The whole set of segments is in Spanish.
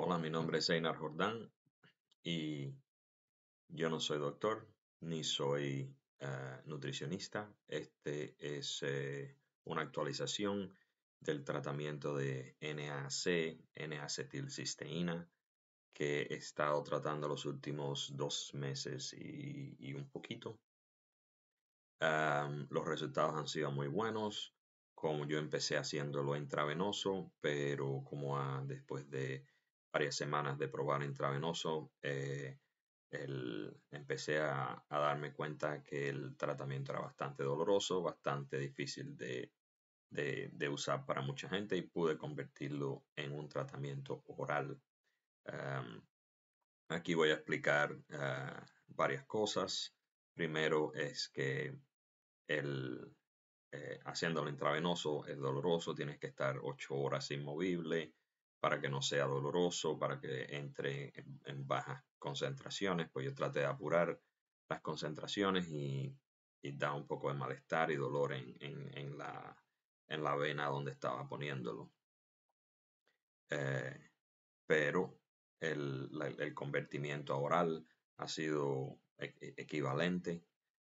Hola, mi nombre es Einar Jordán y yo no soy doctor ni soy eh, nutricionista. Este es eh, una actualización del tratamiento de NAC, N-acetilcisteína, que he estado tratando los últimos dos meses y, un poquito. los resultados han sido muy buenos. Como yo empecé haciéndolo intravenoso, pero como después de varias semanas de probar intravenoso, eh, empecé a, darme cuenta que el tratamiento era bastante doloroso, bastante difícil de, usar para mucha gente y pude convertirlo en un tratamiento oral. Em, aquí voy a explicar eh, varias cosas. Primero es que el, eh, haciéndolo intravenoso es doloroso, tienes que estar 8 horas inmovible para que no sea doloroso, para que entre en, bajas concentraciones, pues yo traté de apurar las concentraciones y, da un poco de malestar y dolor en, la, en la vena donde estaba poniéndolo. Eh, pero el, convertimiento oral ha sido e, e, equivalente.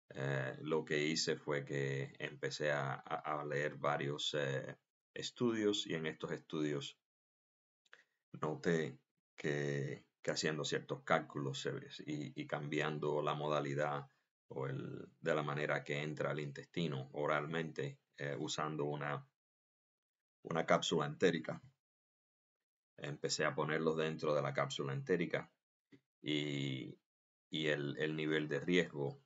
Eh, lo que hice fue que empecé a, leer varios eh, estudios y en estos estudios noté que, haciendo ciertos cálculos y, cambiando la modalidad o el, de la manera que entra al intestino oralmente eh, usando una, una cápsula entérica. Empecé a ponerlos dentro de la cápsula entérica y, el, nivel de riesgo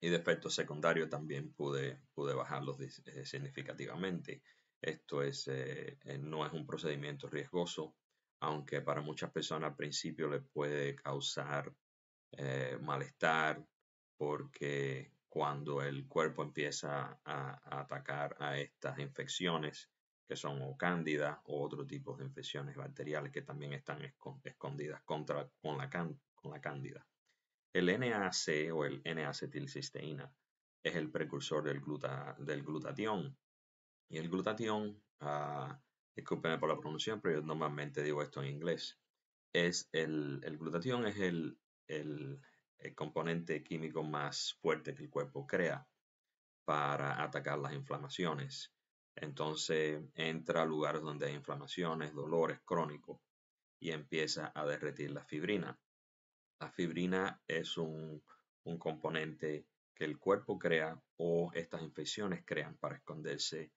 y de efectos secundarios también pude, pude bajarlos eh, significativamente. Esto es, eh, no es un procedimiento riesgoso, aunque para muchas personas al principio les puede causar eh, malestar porque cuando el cuerpo empieza a, atacar a estas infecciones que son o cándida o otro tipo de infecciones bacteriales que también están escondidas contra, con, la con la cándida. El NAC o el N-acetilcisteína es el precursor del, del glutatión y el glutatión ah, discúlpenme por la pronunciación, pero yo normalmente digo esto en inglés, es el, el glutatión es el, el, componente químico más fuerte que el cuerpo crea para atacar las inflamaciones. Entonces entra a lugares donde hay inflamaciones, dolores crónicos y empieza a derretir la fibrina. La fibrina es un, un componente que el cuerpo crea o estas infecciones crean para esconderse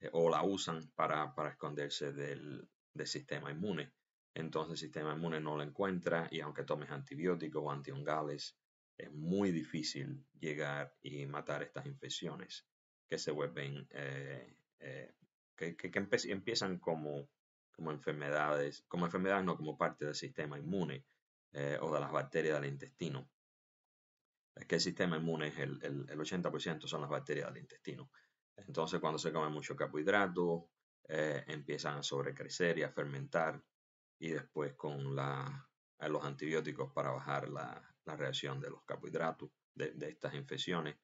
eh, o la usan para, esconderse del, sistema inmune. Entonces el sistema inmune no la encuentra y aunque tomes antibióticos o antihongales, es muy difícil llegar y matar estas infecciones que se vuelven, eh, eh, que, empiezan como, como enfermedades, como enfermedades no como parte del sistema inmune o de las bacterias del intestino. Es que el sistema inmune es el, el, el 80% son las bacterias del intestino. Entonces cuando se come mucho carbohidrato, eh, empiezan a sobrecrecer y a fermentar y después con la, los antibióticos para bajar la, reacción de los carbohidratos de, estas infecciones,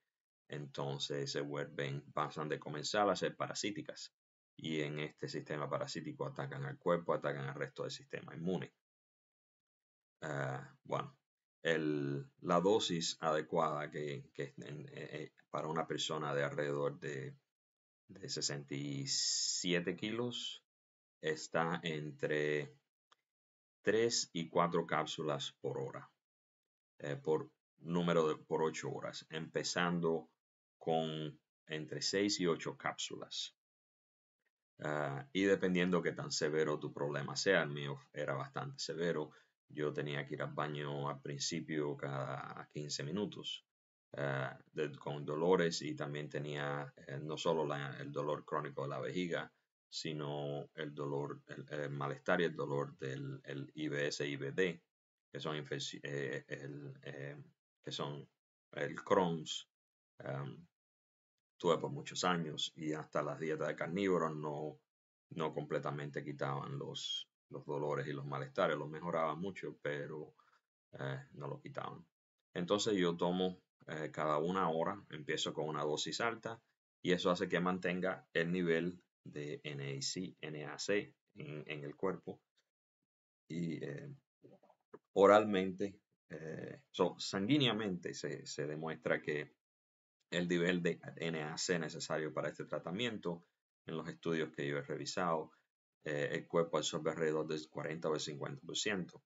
entonces se vuelven, pasan de comenzar a ser parasíticas y en este sistema parasítico atacan al cuerpo, atacan al resto del sistema inmune. Eh, bueno, la dosis adecuada que, eh, para una persona de alrededor de de 67 kilos está entre 3 y 4 cápsulas por hora, eh, por número de, por 8 horas, empezando con entre 6 y 8 cápsulas. Ah, y dependiendo qué tan severo tu problema sea, el mío era bastante severo. Yo tenía que ir al baño al principio cada 15 minutos. Eh, con dolores y también tenía eh, no solo el dolor crónico de la vejiga, sino el dolor, el, malestar y el dolor del el IBS IBD, que son, eh, el, que son el Crohn's. Em, tuve por muchos años y hasta las dietas de carnívoros no, no completamente quitaban los, los dolores y los malestares, los mejoraban mucho, pero no lo quitaban. Entonces yo tomo eh, cada una hora. Empiezo con una dosis alta y eso hace que mantenga el nivel de NAC, NAC en, el cuerpo y eh, oralmente, eh, sanguíneamente se, se, demuestra que el nivel de NAC necesario para este tratamiento, en los estudios que yo he revisado, eh, el cuerpo absorbe alrededor del 40 o el 50%,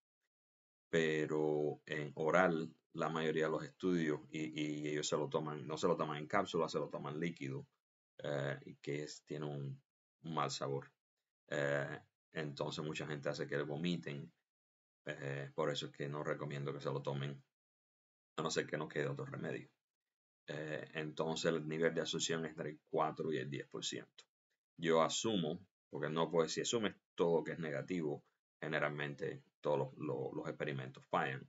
pero en oral la mayoría de los estudios y, ellos se lo toman, no se lo toman en cápsula, se lo toman líquido, y que tiene un, mal sabor. entonces mucha gente hace que le vomiten eh, por eso es que no recomiendo que se lo tomen, a no ser que no quede otro remedio. Eh, entonces el nivel de absorción es entre el 4 y el 10%. Yo asumo, porque no puedo, si asumes todo que es negativo, generalmente todos los, experimentos fallan.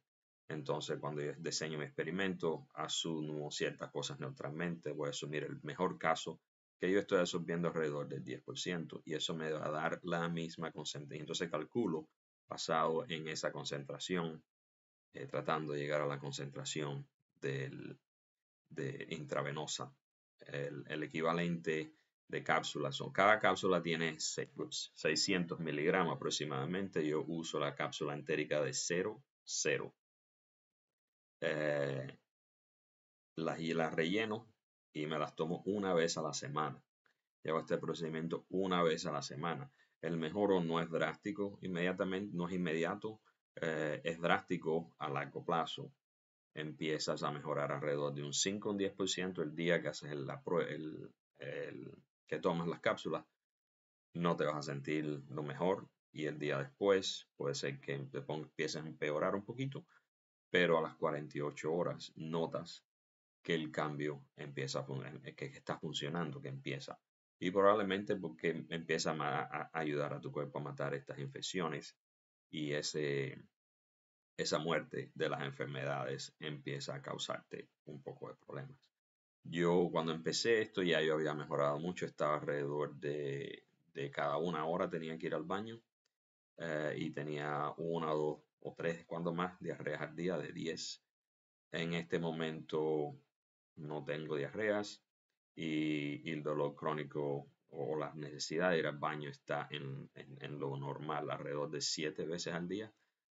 Entonces, cuando yo diseño mi experimento, asumo ciertas cosas neutralmente. Voy a asumir el mejor caso, que yo estoy absorbiendo alrededor del 10%, y eso me va a dar la misma concentración. Entonces, calculo basado en esa concentración, eh, tratando de llegar a la concentración del, de intravenosa. El, equivalente de cápsulas, o cada cápsula tiene 600 miligramos aproximadamente. Yo uso la cápsula entérica de 0, 0. Eh, las, y las relleno y me las tomo una vez a la semana. Llevo este procedimiento una vez a la semana. El mejoro no es drástico inmediatamente, no es inmediato, eh, es drástico a largo plazo. Empiezas a mejorar alrededor de un 5 o un 10% el día que haces el, el, que tomas las cápsulas. No te vas a sentir lo mejor y el día después puede ser que te empieces a empeorar un poquito, pero a las 48 horas notas que el cambio empieza a que está funcionando, que empieza y probablemente porque empieza a, ayudar a tu cuerpo a matar estas infecciones y ese, esa muerte de las enfermedades empieza a causarte un poco de problemas. Yo cuando empecé esto ya yo había mejorado mucho, estaba alrededor de, de cada una hora tenía que ir al baño eh, y tenía una, dos o tres, cuando más, diarreas al día de 10. En este momento no tengo diarreas, y, el dolor crónico o la necesidad de ir al baño está en, lo normal, alrededor de siete veces al día.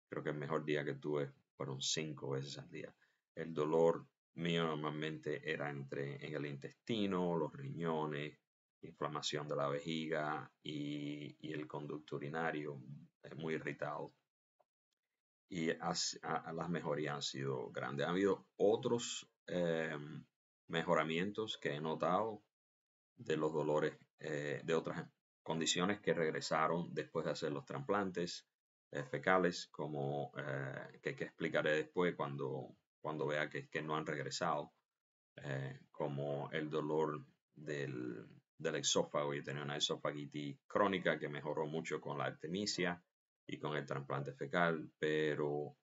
Creo que el mejor día que tuve fueron cinco veces al día. El dolor mío normalmente era entre en el intestino, los riñones, inflamación de la vejiga y, el conducto urinario muy irritado. Y las mejorías han sido grandes. Ha habido otros em, mejoramientos que he notado de los dolores eh, de otras condiciones que regresaron después de hacer los trasplantes eh, fecales, como eh, que, explicaré después cuando, cuando vea que, que no han regresado, como el dolor del, del exófago y tenía una esofagitis crónica que mejoró mucho con la artemisia y con el trasplante fecal, pero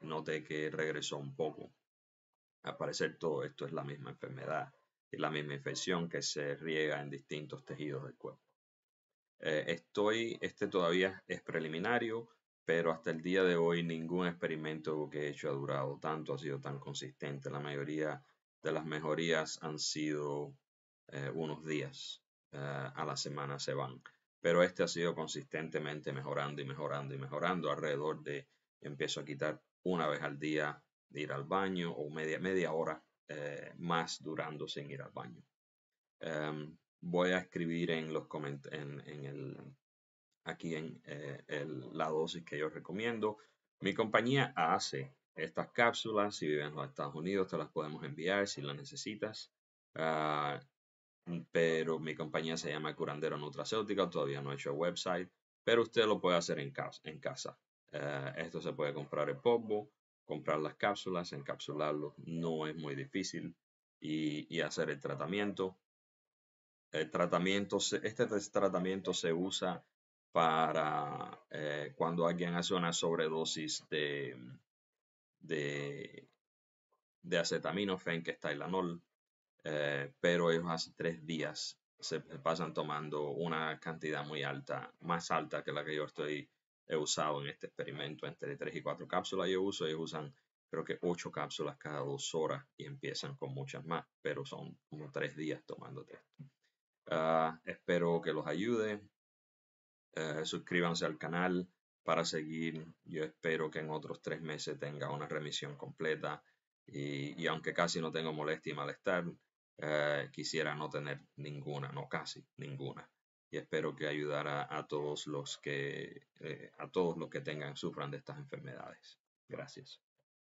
noté que regresó un poco al parecer todo esto es la misma enfermedad y la misma infección que se riega en distintos tejidos del cuerpo. Eh, estoy, este todavía es preliminario, pero hasta el día de hoy ningún experimento que he hecho ha durado tanto, ha sido tan consistente. La mayoría de las mejorías han sido eh, unos días eh, a la semana se van. Pero este ha sido consistentemente mejorando y mejorando y mejorando alrededor de, empiezo a quitar una vez al día de ir al baño o media, media hora eh, más durando sin ir al baño. Em, voy a escribir en los en, en el, aquí en eh, la dosis que yo recomiendo. Mi compañía hace estas cápsulas. Si vives en los Estados Unidos, te las podemos enviar si las necesitas. Ah, pero mi compañía se llama Curandero Nutracéutica. Todavía no he hecho website, pero usted lo puede hacer en casa. En casa. Eh, esto se puede comprar en polvo comprar las cápsulas, encapsularlo no es muy difícil y, hacer el tratamiento. El tratamiento, este tratamiento se usa para eh, cuando alguien hace una sobredosis de, de, de acetaminofén, que es Tylenol, eh, pero ellos hace tres días se pasan tomando una cantidad muy alta, más alta que la que yo estoy he usado en este experimento entre 3 y 4 cápsulas yo uso, ellos usan creo que 8 cápsulas cada 2 horas y empiezan con muchas más, pero son como 3 días tomando esto. Ah, espero que los ayude. Uh, suscríbanse al canal para seguir. Yo espero que en otros tres meses tenga una remisión completa y, aunque casi no tengo molestia y malestar, eh, quisiera no tener ninguna, no casi ninguna. Y espero que ayudara a todos los que, eh, a todos los que tengan, sufran de estas enfermedades. Gracias.